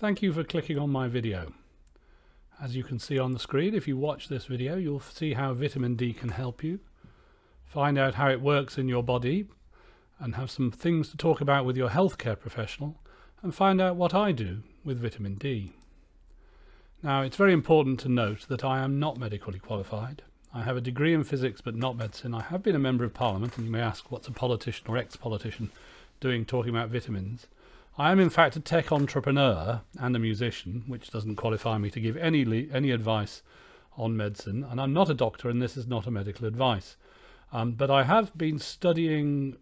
Thank you for clicking on my video. As you can see on the screen, if you watch this video, you'll see how vitamin D can help you. Find out how it works in your body and have some things to talk about with your healthcare professional and find out what I do with vitamin D. Now, it's very important to note that I am not medically qualified. I have a degree in physics but not medicine. I have been a member of parliament and you may ask what's a politician or ex-politician doing talking about vitamins. I am in fact a tech entrepreneur and a musician, which doesn't qualify me to give any any advice on medicine, and I'm not a doctor and this is not a medical advice. Um, but I have been studying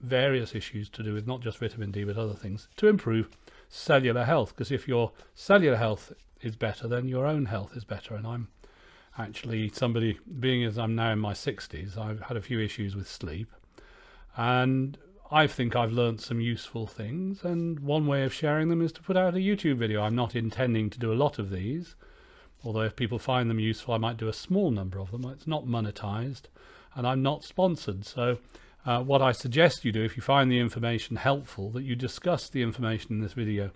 various issues to do with not just vitamin D but other things to improve cellular health because if your cellular health is better then your own health is better and I'm actually somebody being as I'm now in my 60s I've had a few issues with sleep and I think I've learnt some useful things and one way of sharing them is to put out a YouTube video. I'm not intending to do a lot of these, although if people find them useful I might do a small number of them. It's not monetized and I'm not sponsored. So uh, what I suggest you do if you find the information helpful that you discuss the information in this video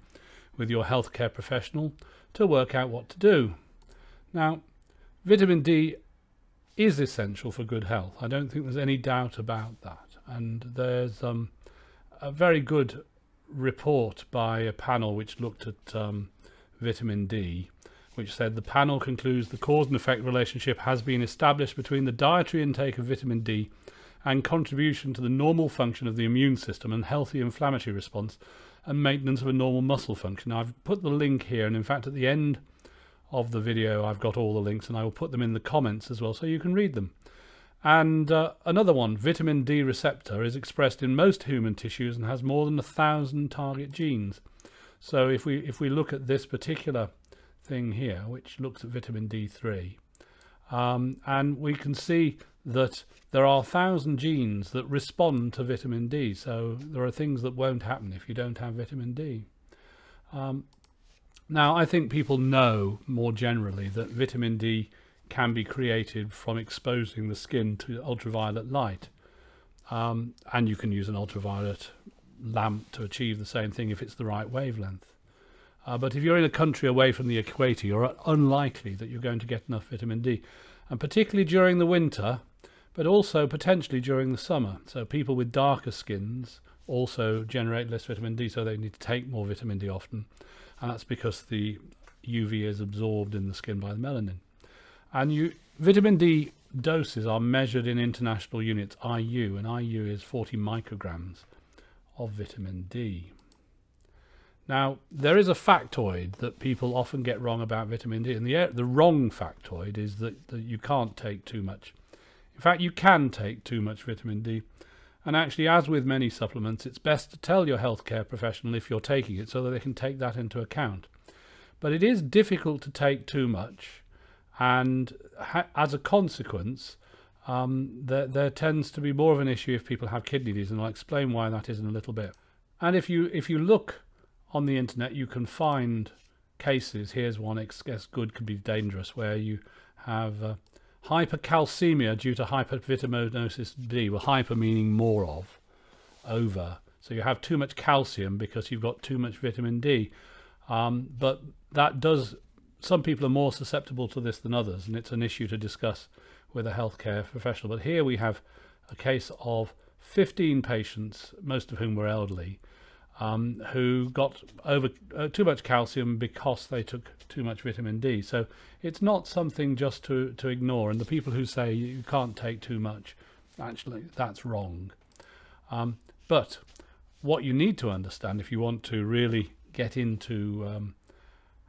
with your healthcare professional to work out what to do. Now vitamin D is essential for good health. I don't think there's any doubt about that and there's um, a very good report by a panel which looked at um, vitamin D which said the panel concludes the cause and effect relationship has been established between the dietary intake of vitamin D and contribution to the normal function of the immune system and healthy inflammatory response and maintenance of a normal muscle function. I've put the link here and in fact at the end of the video I've got all the links and I will put them in the comments as well so you can read them. And uh, another one, vitamin D receptor, is expressed in most human tissues and has more than a thousand target genes. So if we if we look at this particular thing here, which looks at vitamin D3, um, and we can see that there are a thousand genes that respond to vitamin D. So there are things that won't happen if you don't have vitamin D. Um, now, I think people know more generally that vitamin D can be created from exposing the skin to ultraviolet light. Um, and you can use an ultraviolet lamp to achieve the same thing if it's the right wavelength. Uh, but if you're in a country away from the equator, you're unlikely that you're going to get enough vitamin D. And particularly during the winter, but also potentially during the summer. So people with darker skins also generate less vitamin D, so they need to take more vitamin D often. And that's because the UV is absorbed in the skin by the melanin. And you, vitamin D doses are measured in international units, IU, and IU is 40 micrograms of vitamin D. Now, there is a factoid that people often get wrong about vitamin D, and the, the wrong factoid is that, that you can't take too much. In fact, you can take too much vitamin D, and actually, as with many supplements, it's best to tell your healthcare professional if you're taking it so that they can take that into account. But it is difficult to take too much and as a consequence um, there, there tends to be more of an issue if people have kidney disease and I'll explain why that is in a little bit. And if you if you look on the internet you can find cases. Here's one I guess good could be dangerous where you have uh, hypercalcemia due to hypervitaminosis D well hyper meaning more of over. So you have too much calcium because you've got too much vitamin D. Um, but that does some people are more susceptible to this than others, and it's an issue to discuss with a healthcare professional. But here we have a case of 15 patients, most of whom were elderly, um, who got over uh, too much calcium because they took too much vitamin D. So it's not something just to, to ignore. And the people who say you can't take too much, actually, that's wrong. Um, but what you need to understand if you want to really get into um,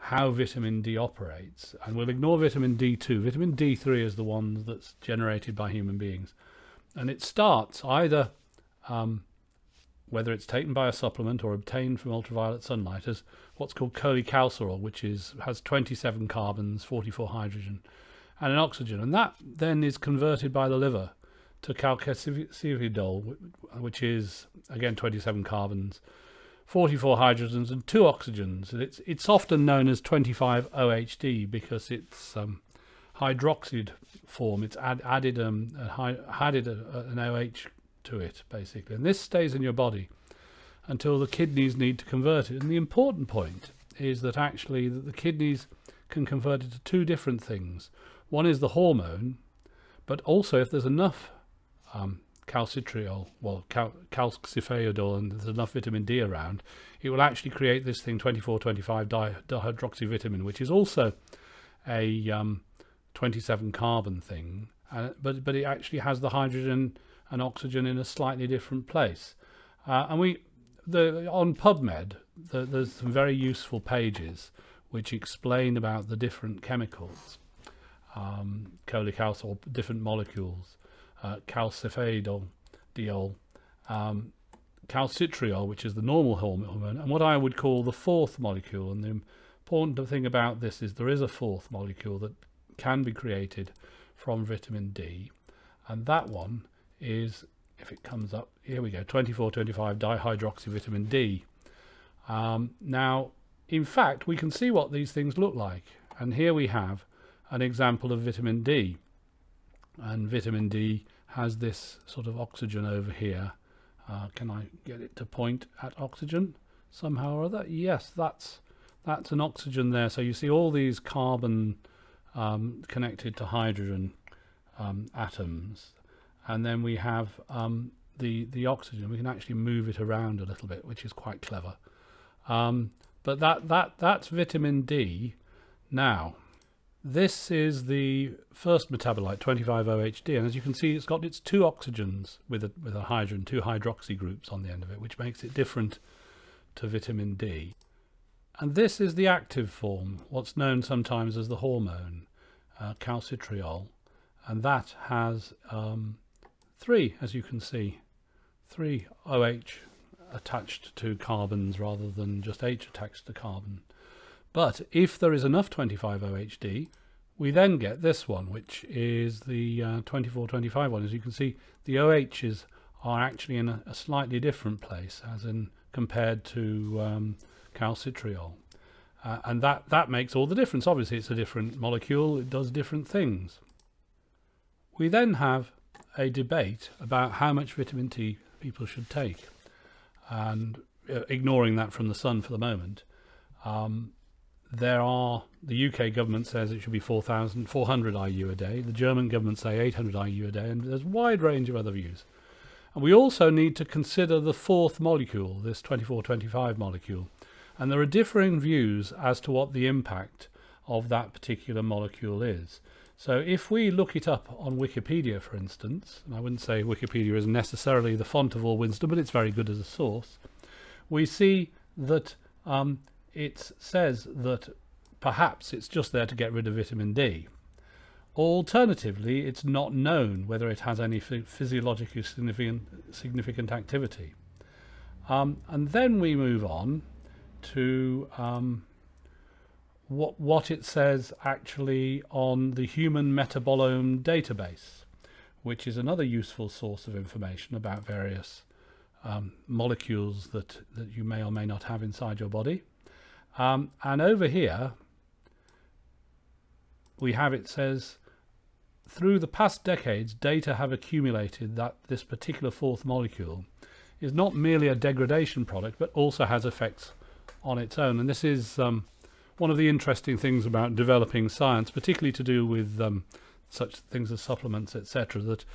how vitamin D operates. And we'll ignore vitamin D2. Vitamin D3 is the one that's generated by human beings. And it starts either, um, whether it's taken by a supplement or obtained from ultraviolet sunlight, as what's called cholecalciferol, which is has 27 carbons, 44 hydrogen, and an oxygen. And that then is converted by the liver to calcifediol, which is, again, 27 carbons, 44 hydrogens and two oxygens. It's, it's often known as 25-OHD because it's um, hydroxide form. It's add, added, um, a, added a, an OH to it, basically. And this stays in your body until the kidneys need to convert it. And the important point is that actually the kidneys can convert it to two different things. One is the hormone, but also if there's enough um, calcitriol, well, cal calcifediol, and there's enough vitamin D around, it will actually create this thing 24-25 di dihydroxyvitamin, which is also a um, 27 carbon thing, uh, but but it actually has the hydrogen and oxygen in a slightly different place. Uh, and we, the on PubMed, the, there's some very useful pages which explain about the different chemicals, um, cholecalciferol, or different molecules, uh, calcifediol, diol, um, calcitriol, which is the normal hormone, and what I would call the fourth molecule. And the important thing about this is there is a fourth molecule that can be created from vitamin D, and that one is, if it comes up, here we go, 24-25 dihydroxyvitamin D. Um, now, in fact, we can see what these things look like, and here we have an example of vitamin D, and vitamin D has this sort of oxygen over here. Uh, can I get it to point at oxygen somehow or other? Yes, that's that's an oxygen there. So you see all these carbon um, connected to hydrogen um, atoms, and then we have um, the the oxygen. We can actually move it around a little bit, which is quite clever. Um, but that that that's vitamin D. Now, this is the first metabolite, 25-OHD, and as you can see, it's got its two oxygens with a with a hydrogen, two hydroxy groups on the end of it, which makes it different to vitamin D. And this is the active form, what's known sometimes as the hormone, uh, calcitriol. And that has um, three, as you can see, three OH attached to carbons rather than just H attached to carbon. But if there is enough 25-OHD, we then get this one, which is the 24-25 uh, one. As you can see, the OHs are actually in a, a slightly different place, as in compared to um, calcitriol. Uh, and that, that makes all the difference. Obviously, it's a different molecule. It does different things. We then have a debate about how much vitamin D people should take. And uh, ignoring that from the sun for the moment, um, there are, the UK government says it should be 4,400 IU a day. The German government say 800 IU a day. And there's a wide range of other views. And we also need to consider the fourth molecule, this 2425 molecule. And there are differing views as to what the impact of that particular molecule is. So if we look it up on Wikipedia, for instance, and I wouldn't say Wikipedia is necessarily the font of all wisdom, but it's very good as a source, we see that um, it says that perhaps it's just there to get rid of vitamin D. Alternatively, it's not known whether it has any physiologically significant, significant activity. Um, and then we move on to um, what, what it says actually on the Human Metabolome Database, which is another useful source of information about various um, molecules that, that you may or may not have inside your body. Um, and over here, we have it says through the past decades, data have accumulated that this particular fourth molecule is not merely a degradation product, but also has effects on its own. And this is um, one of the interesting things about developing science, particularly to do with um, such things as supplements, etc. That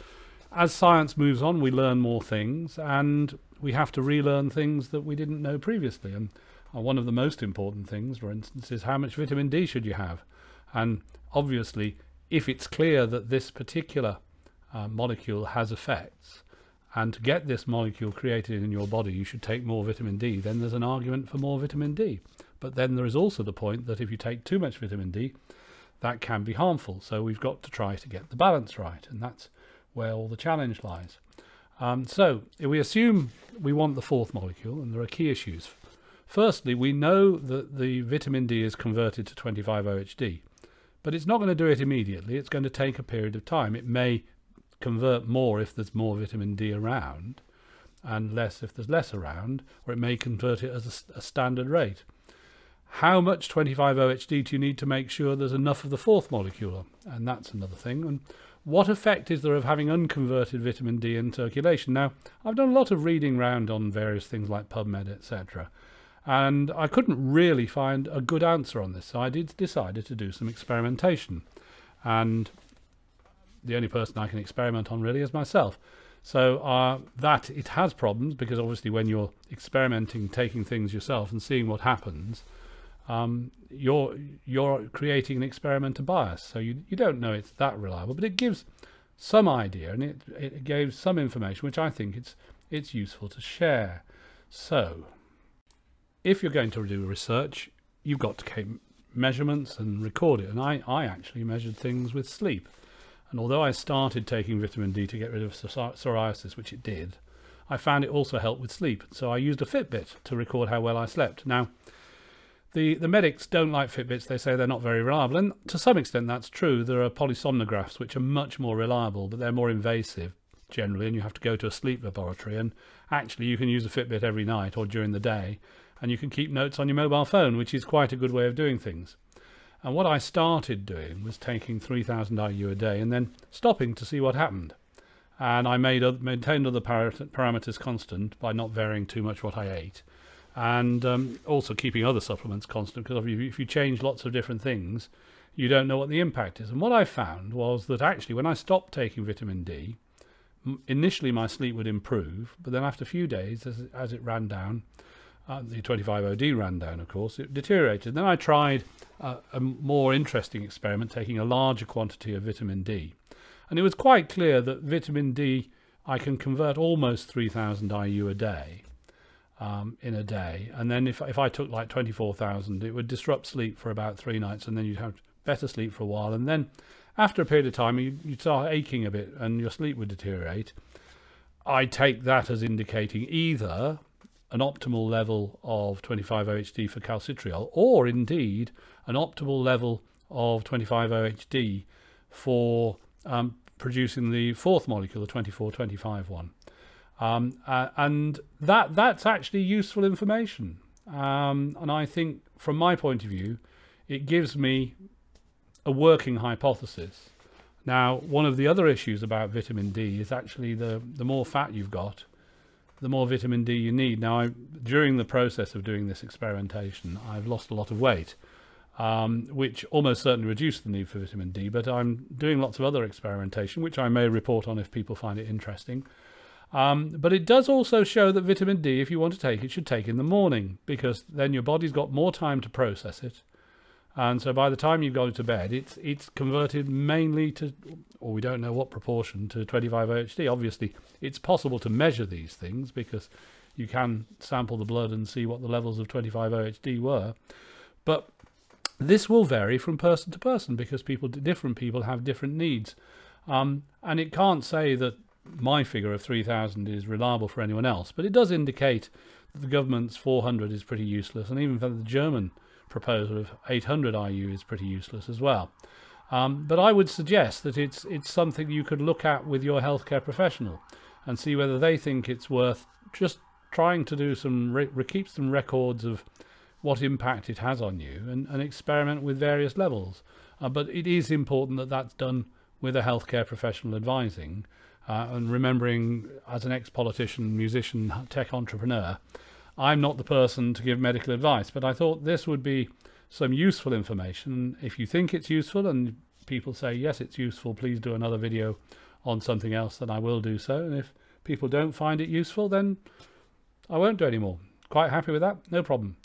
as science moves on, we learn more things, and we have to relearn things that we didn't know previously. And one of the most important things, for instance, is how much vitamin D should you have? And obviously, if it's clear that this particular uh, molecule has effects, and to get this molecule created in your body, you should take more vitamin D, then there's an argument for more vitamin D. But then there is also the point that if you take too much vitamin D, that can be harmful. So we've got to try to get the balance right, and that's where all the challenge lies. Um, so we assume we want the fourth molecule, and there are key issues. Firstly, we know that the vitamin D is converted to 25-OHD. But it's not going to do it immediately. It's going to take a period of time. It may convert more if there's more vitamin D around and less if there's less around, or it may convert it as a, a standard rate. How much 25-OHD do you need to make sure there's enough of the fourth molecule? And that's another thing. And what effect is there of having unconverted vitamin D in circulation? Now, I've done a lot of reading around on various things like PubMed, etc. And I couldn't really find a good answer on this, so I did decided to do some experimentation. And the only person I can experiment on really is myself. So uh, that it has problems because obviously when you're experimenting, taking things yourself and seeing what happens, um, you're you're creating an experimenter bias. So you you don't know it's that reliable, but it gives some idea and it it gives some information which I think it's it's useful to share. So if you're going to do research, you've got to take measurements and record it. And I, I actually measured things with sleep. And although I started taking vitamin D to get rid of psoriasis, which it did, I found it also helped with sleep. So I used a Fitbit to record how well I slept. Now, the, the medics don't like Fitbits. They say they're not very reliable. And to some extent, that's true. There are polysomnographs, which are much more reliable, but they're more invasive generally, and you have to go to a sleep laboratory. And actually, you can use a Fitbit every night or during the day, and you can keep notes on your mobile phone, which is quite a good way of doing things. And what I started doing was taking 3000 IU a day and then stopping to see what happened. And I made maintained other parameters constant by not varying too much what I ate. And um, also keeping other supplements constant because if you change lots of different things, you don't know what the impact is. And what I found was that actually when I stopped taking vitamin D, initially my sleep would improve, but then after a few days, as, as it ran down, uh, the 25OD ran down, of course, it deteriorated. Then I tried uh, a more interesting experiment, taking a larger quantity of vitamin D. And it was quite clear that vitamin D, I can convert almost 3,000 IU a day um, in a day. And then if, if I took like 24,000, it would disrupt sleep for about three nights, and then you'd have better sleep for a while. And then after a period of time, you, you'd start aching a bit and your sleep would deteriorate. I take that as indicating either an optimal level of 25-OHD for calcitriol, or indeed an optimal level of 25-OHD for um, producing the fourth molecule, the 24-25 one. Um, uh, and that that's actually useful information. Um, and I think, from my point of view, it gives me a working hypothesis. Now, one of the other issues about vitamin D is actually the, the more fat you've got, the more vitamin D you need. Now, I, during the process of doing this experimentation, I've lost a lot of weight, um, which almost certainly reduced the need for vitamin D, but I'm doing lots of other experimentation, which I may report on if people find it interesting. Um, but it does also show that vitamin D, if you want to take it, should take in the morning, because then your body's got more time to process it, and so by the time you've it to bed, it's it's converted mainly to, or we don't know what proportion, to 25 OHD. Obviously, it's possible to measure these things because you can sample the blood and see what the levels of 25 OHD were. But this will vary from person to person because people, different people have different needs. Um, and it can't say that my figure of 3,000 is reliable for anyone else, but it does indicate that the government's 400 is pretty useless, and even for the German proposal of 800 IU is pretty useless as well. Um, but I would suggest that it's it's something you could look at with your healthcare professional and see whether they think it's worth just trying to do some re- keep some records of what impact it has on you and, and experiment with various levels. Uh, but it is important that that's done with a healthcare professional advising uh, and remembering as an ex-politician, musician, tech entrepreneur, I'm not the person to give medical advice, but I thought this would be some useful information. If you think it's useful and people say, yes, it's useful, please do another video on something else, then I will do so. And if people don't find it useful, then I won't do any more. Quite happy with that? No problem.